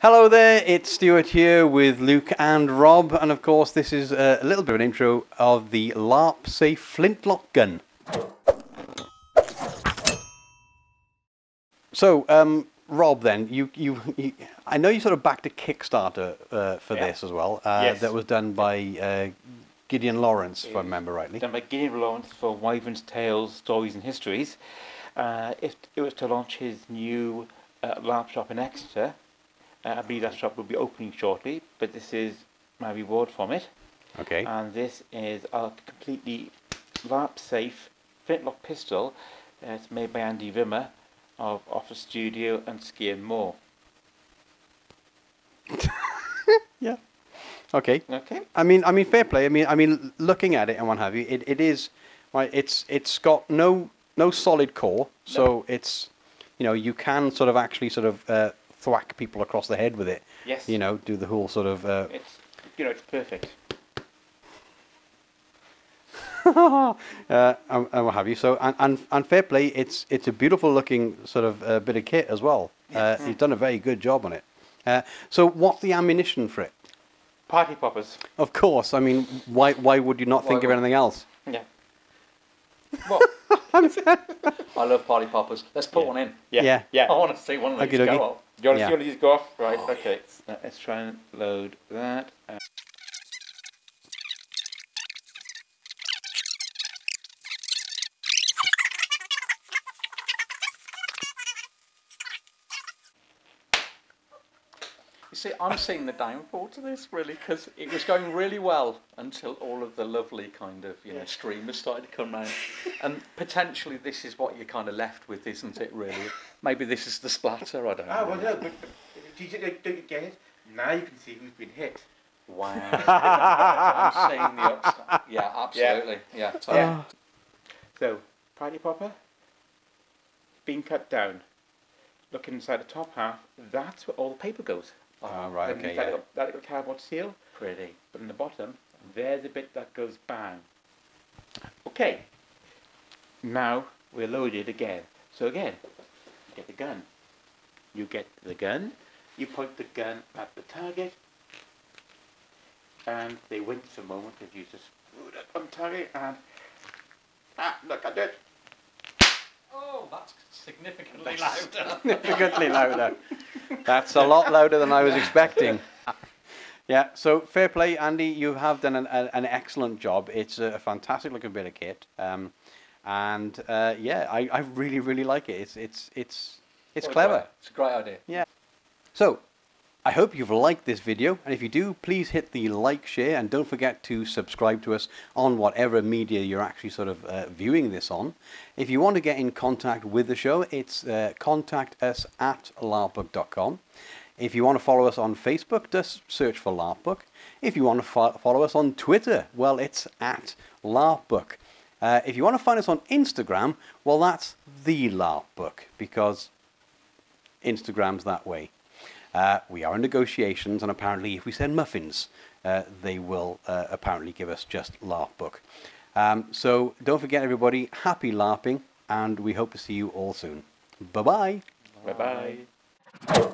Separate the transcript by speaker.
Speaker 1: Hello there, it's Stuart here with Luke and Rob, and of course, this is a little bit of an intro of the LARP Safe Flintlock gun. So, um, Rob, then you, you, you, I know you sort of backed a Kickstarter uh, for
Speaker 2: Yeah.
Speaker 1: this as well. Uh,
Speaker 2: Yes.
Speaker 1: That was done by uh, Gideon Lawrence, if I remember rightly.
Speaker 2: Done by Gideon Lawrence for Wyvern's Tales, Stories and Histories. Uh, if it was to launch his new uh, LARP shop in Exeter, uh, I believe that shop will be opening shortly, but this is my reward from it.
Speaker 1: Okay.
Speaker 2: And this is a completely LARP safe flintlock pistol. Uh, it's made by Andy Rimmer of Office Studio and Ski and More.
Speaker 1: yeah. Okay.
Speaker 2: Okay.
Speaker 1: I mean, I mean, fair play. I mean, I mean, looking at it and what have you, it, it is, right. It's it's got no no solid core, so it's, you know, you can sort of actually sort of uh, thwack people across the head with it.
Speaker 2: Yes.
Speaker 1: You know, do the whole sort of. Uh,
Speaker 2: It's you know it's perfect.
Speaker 1: uh, and, and what have you. So, and, and, and fair play, it's it's a beautiful looking sort of uh, bit of kit as well. Uh, You've done a very good job on it. Uh, so, what's the ammunition for it?
Speaker 2: Party poppers.
Speaker 1: Of course, I mean, why why would you not think
Speaker 3: Why
Speaker 1: of anything else?
Speaker 2: Yeah. Well,
Speaker 3: I love party poppers. Let's put
Speaker 2: Yeah.
Speaker 3: one in.
Speaker 2: yeah.
Speaker 1: Yeah.
Speaker 2: Yeah.
Speaker 3: I want to see one of these
Speaker 1: Okey-dokey.
Speaker 3: go off.
Speaker 2: Do you want to
Speaker 1: Yeah.
Speaker 2: see one of these go off? Right,
Speaker 3: Oh,
Speaker 2: okay. Uh, Let's try and load that.
Speaker 3: You see, I'm seeing the downfall to this really because it was going really well until all of the lovely kind of you know streamers started to come round, and potentially this is what you're kind of left with, isn't it? Really, maybe this is the splatter. I don't ah, know.
Speaker 2: oh, well, no, but, but do you, don't you get it? Now you can see who's been hit.
Speaker 3: Wow. I'm seeing the upside. Yeah, absolutely. Yeah. totally.
Speaker 2: Yeah. So, party popper, being cut down. Look inside the top half, that's where all the paper goes.
Speaker 1: Ah, right,
Speaker 2: Underneath
Speaker 1: okay,
Speaker 2: that,
Speaker 1: yeah.
Speaker 2: little, that little cardboard seal,
Speaker 3: Pretty.
Speaker 2: but in the bottom, there's the bit that goes bang. Okay, now we're loaded again. So again, you get the gun. You get the gun, you point the gun at the target, and they wince a moment as you just put it on target and ah, look at it.
Speaker 3: Oh, that's significantly louder.
Speaker 1: Significantly louder. That's a lot louder than I was expecting. Yeah, so fair play, Andy. You have done an, a, an excellent job. It's a fantastic looking bit of kit, um, and uh, yeah, I, I really really like it. It's it's it's it's clever.
Speaker 3: It's a great idea.
Speaker 1: Yeah. So, I hope you've liked this video, and if you do, please hit the like, share, and don't forget to subscribe to us on whatever media you're actually sort of uh, viewing this on. If you want to get in contact with the show, it's uh, contact us at larpbook.com. If you want to follow us on Facebook, just search for Larpbook. If you want to fo- follow us on Twitter, well, it's at Larpbook. Uh, if you want to find us on Instagram, well, that's the Larpbook, because Instagram's that way. Uh, we are in negotiations, and apparently, if we send muffins, uh, they will uh, apparently give us just Larp Book. Um, so don't forget, everybody, happy LARPing, and we hope to see you all soon. Bye bye.
Speaker 2: Bye bye.